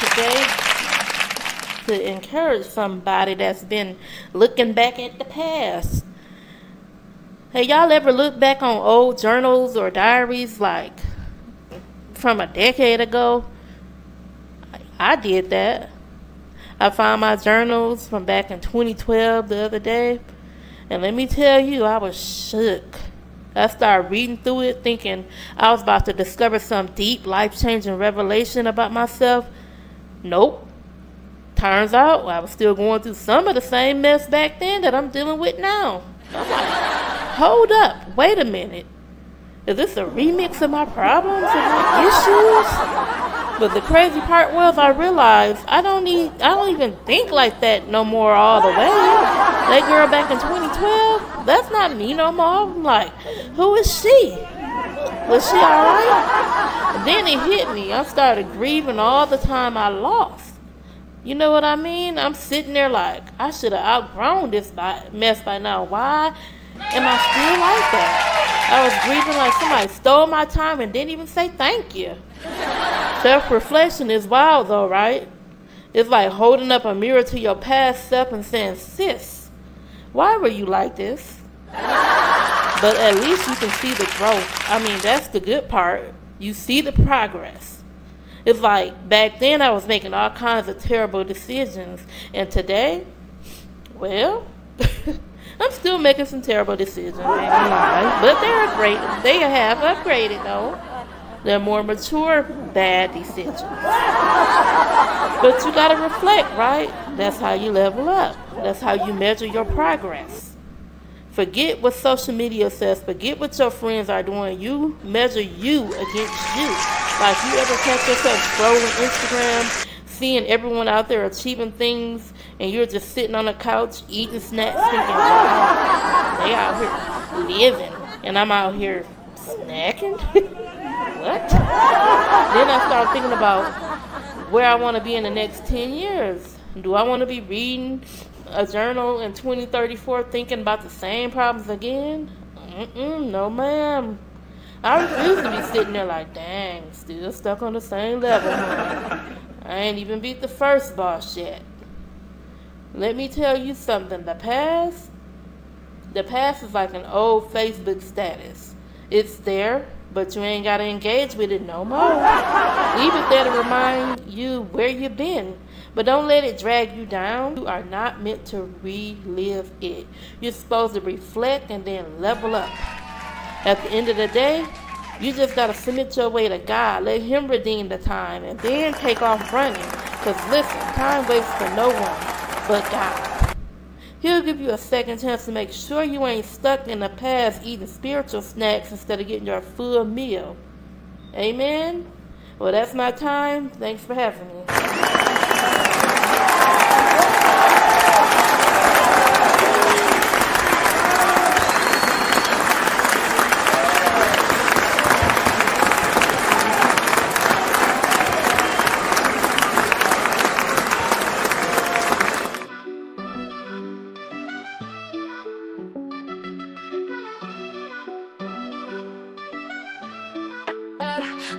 today to encourage somebody that's been looking back at the past. Hey, y'all ever look back on old journals or diaries like from a decade ago? I did that. I found my journals from back in 2012 the other day, and let me tell you, I was shook. I started reading through it thinking I was about to discover some deep, life changing revelation about myself. Nope. Turns out I was still going through some of the same mess back then that I'm dealing with now. I'm like, hold up, wait a minute. Is this a remix of my problems and my issues? But the crazy part was I realized I don't need I don't even think like that no more all the way. That girl back in 2012, that's not me no more. I'm like, who is she? Was she alright? Then it hit me. I started grieving all the time I lost. You know what I mean? I'm sitting there like I should have outgrown this mess by now. Why am I still like that? I was grieving like somebody stole my time and didn't even say thank you. Self reflection is wild though, right? It's like holding up a mirror to your past self and saying, Sis, why were you like this? But at least you can see the growth. I mean, that's the good part. You see the progress. It's like back then I was making all kinds of terrible decisions, and today, well, I'm still making some terrible decisions, but they're great. They have upgraded though. They're more mature, bad decisions. But you gotta reflect, right? That's how you level up. That's how you measure your progress. Forget what social media says. Forget what your friends are doing. You measure you against you. Like you ever catch yourself scrolling Instagram, seeing everyone out there achieving things and you're just sitting on the couch eating snacks thinking, wow, they out here living, and I'm out here snacking? what? then I start thinking about where I want to be in the next 10 years. Do I want to be reading a journal in 2034 thinking about the same problems again? Mm-mm, no, ma'am. I refuse to be sitting there like, dang, still stuck on the same level. I ain't even beat the first boss yet. Let me tell you something. The past, the past is like an old Facebook status. It's there, but you ain't got to engage with it no more. Leave it there to remind you where you've been. But don't let it drag you down. You are not meant to relive it. You're supposed to reflect and then level up. At the end of the day, you just got to submit your way to God. Let Him redeem the time and then take off running. Because listen, time waits for no one but God. He'll give you a second chance to make sure you ain't stuck in the past eating spiritual snacks instead of getting your full meal. Amen? Well, that's my time. Thanks for having me.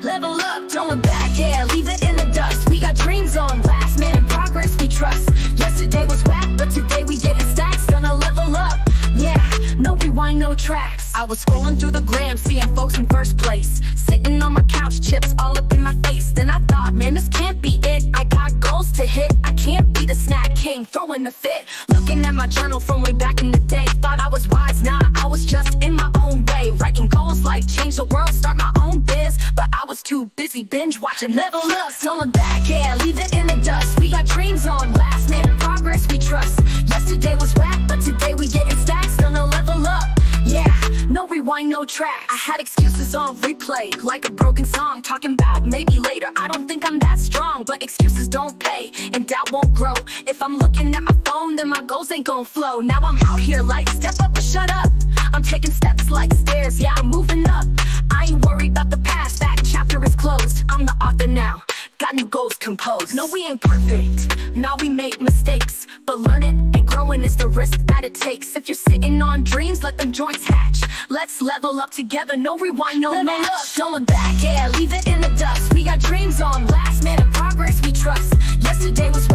Level up, don't back, yeah, leave it in the dust. We got dreams on, last minute progress we trust. Yesterday was whack, but today we getting stacks, gonna level up. Yeah, no rewind, no tracks. I was scrolling through the gram, seeing folks in first place. Sitting on my couch, chips all up in my face. Then I thought, man, this can't be it. I got goals to hit, I can't be the snack king, throwing the fit. Looking at my journal from way back in the day, thought I was wise, nah, I was just in my own way. Writing goals like change the world, binge watching Level Up, stolen back, yeah, leave it in the dust. We got dreams on, last minute progress we trust. Yesterday was whack, but today we getting stacks, gonna level up. Yeah, no rewind, no track. I had excuses on replay, like a broken song. Talking about maybe later. I don't think I'm that strong, but excuses don't pay, and doubt won't grow. If I'm looking at my phone, then my goals ain't gonna flow. Now I'm out here like, step up or shut up. I'm taking steps like stairs, yeah, I'm moving up. I ain't worried about the past, that chapter is closed. I'm the author now. Got new goals composed. No, we ain't perfect. Now we make mistakes, but learning and growing is the risk that it takes. If you're sitting on dreams, let them joints hatch. Let's level up together. No rewind, no Level match. up. Don't look back, yeah, leave it in the dust. We got dreams on last, man, and progress we trust. Yesterday was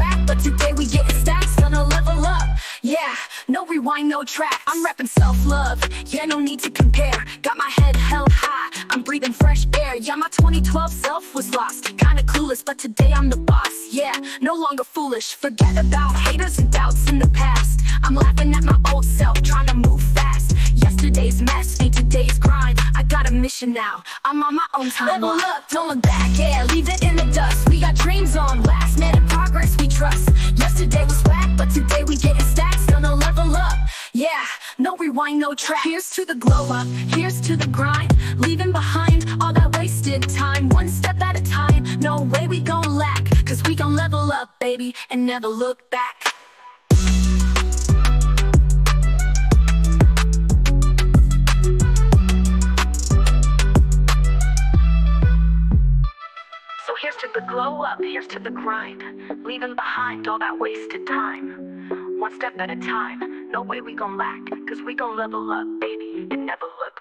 rewind, no track. I'm repping self-love, yeah, no need to compare. Got my head held high, I'm breathing fresh air. Yeah, my 2012 self was lost, kinda clueless, but today I'm the boss. Yeah, no longer foolish. Forget about haters and doubts in the past. I'm laughing at my old self, trying to move fast. Yesterday's mess ain't today's grind. I got a mission now. I'm on my own time. Level up, don't look back, yeah, leave it in the dust. We got dreams on last, and progress we trust. Yesterday was whack, but today we getting stacks, rewind, no track. Here's to the glow up, here's to the grind. Leaving behind all that wasted time, one step at a time. No way we gon' lack, cause we gon' level up, baby, and never look back. So here's to the glow up, here's to the grind. Leaving behind all that wasted time. One step at a time, no way we gon' lack, cause we gon' level up, baby, and never look